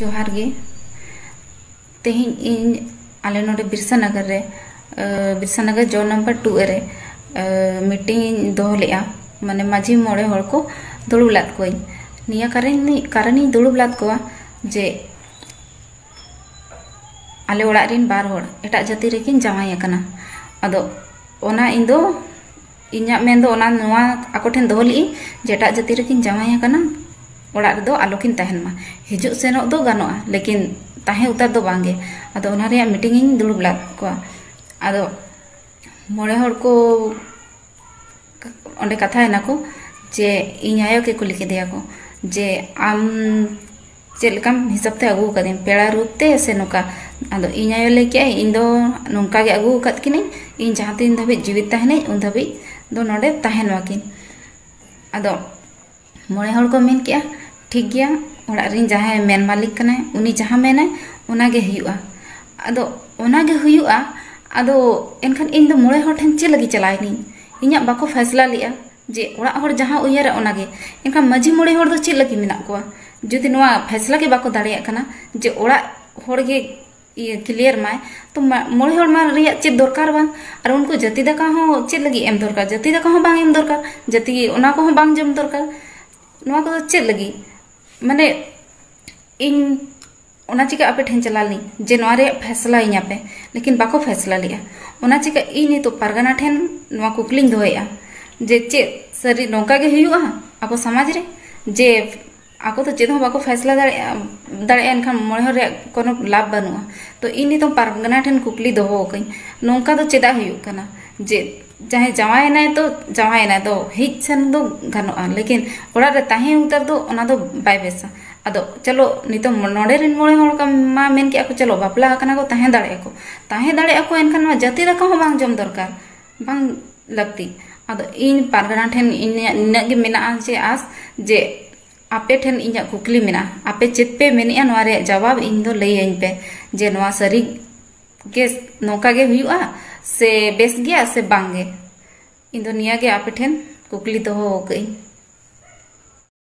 जोहार गे। तेहिं इन आले नोडे बिरसा नगर रे बिरसा नगर जो नंबर टू रे मीटिंग दोहो लेआ माने माझी मोड़े हड़ को दुड़ुब लाद निया कारण दुड़ुब लाद को जे आले रिन बार एटा जाति रेकिन जावाई अकना अदो, ओना इंदो, इन्या मेन दो ओना नुआ आको ठेन दोहो ली, जेटा जाति रेकिन जावाई अकना ओड़ा रे दो आलोकिन तहन मा हिजुक सेनोक दो गानोआ लेकिन तहे उतार दो बांगे मीटिंग दुड़ुब लाद को हड़ को ओंडे कथा है को जे इन आयो के के को जे आम चेलकम हिसाब ते अगू कदिन पेड़ा रूप ते से नोका अदो इन आयो ले के इन दो नोका के अगू किने इन जहाँ तीन धबी जीवित तहने उन धबी तहन मोड़े हड़ को मेन किया ठीक ᱚᱲᱟᱜ ᱨᱮᱱ ᱡᱟᱦᱟᱸᱭ ᱢᱮᱱ ᱢᱟᱹᱞᱤᱠ ᱠᱟᱱᱟᱭ ᱩᱱᱤ ᱡᱟᱦᱟᱸ ᱢᱮᱱᱟᱭ ᱚᱱᱟᱜᱮ ᱦᱩᱭᱩᱜᱼᱟ ᱟᱫᱚ ᱚᱱᱟᱜᱮ ᱦᱩᱭᱩᱜᱼᱟ ᱟᱫᱚ ᱮᱱᱠᱷᱟᱱ ᱤᱧ ᱫᱚ ᱢᱚᱬᱮ ᱦᱚᱲ ᱴᱷᱮᱱ ᱪᱮᱫ ᱞᱟᱹᱜᱤᱫ ᱪᱟᱞᱟᱣᱤᱱᱟᱹᱧ ᱤᱧᱟᱹᱜ ᱵᱟᱠᱚ ᱯᱷᱟᱭᱥᱞᱟ ᱞᱮᱜᱼᱟ ᱡᱮ ᱚᱲᱟᱜ ᱦᱚᱲ ᱡᱟᱦᱟᱸ ᱩᱭᱦᱟᱹᱨᱟ ᱚᱱᱟᱜᱮ ᱮᱱᱠᱷᱟᱱ ᱢᱟᱹᱡᱷᱤ ᱢᱚᱬᱮ ᱦᱚᱲ ᱫᱚ ᱪᱮᱫ ᱞᱟᱹᱜᱤᱫ ᱢᱮᱱᱟᱜ ᱠᱚᱣᱟ ᱡᱩᱫᱤ ᱱᱚᱣᱟ ᱯᱷᱟᱭᱥᱞᱟ ᱜᱮ ᱵᱟᱠᱚ ᱫᱟᱲᱮᱭᱟᱜ ᱠᱟᱱᱟ ᱡᱮ ᱚᱲᱟᱜ ᱦᱚᱲᱜᱮ ᱤᱭᱟᱹ ᱠᱞᱤᱭᱟᱨ ᱢᱟᱭ ᱛᱚ ᱢᱚᱬᱮ ᱦᱚᱲ ᱢᱟ ᱨᱮᱭᱟᱜ ᱪᱮᱫ ᱫᱚᱨᱠᱟর ᱵᱟᱝ ᱟᱨ ᱩᱱᱠᱩ ᱡᱟᱹᱛᱤ ᱫᱟᱠᱟ ᱦᱚᱸ ᱪᱮᱫ ᱞᱟᱹᱜᱤᱫ ᱮᱢ ᱫᱚᱨᱠᱟᱨ ᱡᱟᱹᱛᱤ ᱫᱟᱠᱟ ᱦᱚᱸ ᱵᱟᱝ ᱮᱢ ᱫᱚᱨᱠᱟᱨ ᱡᱟᱹᱛᱤ ᱚᱱᱟ ᱠᱚᱦᱚᱸ ᱵᱟᱝ ᱡᱚᱢ ᱫᱚᱨᱠᱟᱨ ᱱᱚᱣᱟ ᱠᱚᱫᱚ ᱪᱮᱫ ᱞᱟᱹᱜᱤᱫ माने इन ओना चिका आपे ठेन चलालनी जे नवा फैसला इኛ पे लेकिन बाको फैसला लिया। ओना चिका इन तो पारगना ठेन नवा कुकलिंग दोया जे चे सरी नौका के हुआ आपको समाज रे? जे ako तो चेद बाको फैसला दाड़े दाड़े एनखान मोड़े हर कोनो लाभ बनुआ। तो इन तो पारगना ठेन कुकली दोहो कई नौका तो चेदा हुआ जे चाहे जवाई तो जावा ना तो हेज सन गनोआ तो लेकिन ओड़ा ताहे उतर तो ओना तो बाय बेसा। अदो चलो नितो नोडे रिन मोड़े होड़ का मा मेन के चलो बापला कना को ताहे दाड़े को। ताहे दाड़े को मा जाति रखा हो बांग जम दरकार, बांग लगती। अदो इन पारगना ठेन इन के मेना जे आस, जे आपे ठेन इन कुकली ᱢᱮᱱᱟᱜᱼᱟ ᱟᱯᱮ ᱪᱮᱫ ᱯᱮ ᱢᱮᱱᱮᱜᱼᱟ ᱱᱚᱣᱟ ᱨᱮᱭᱟᱜ ᱡᱚᱵᱟᱵ ᱤᱧ ᱫᱚ के नौका से बेस गया से बांगे इन दो निया गे आपे कुकली दोहो कई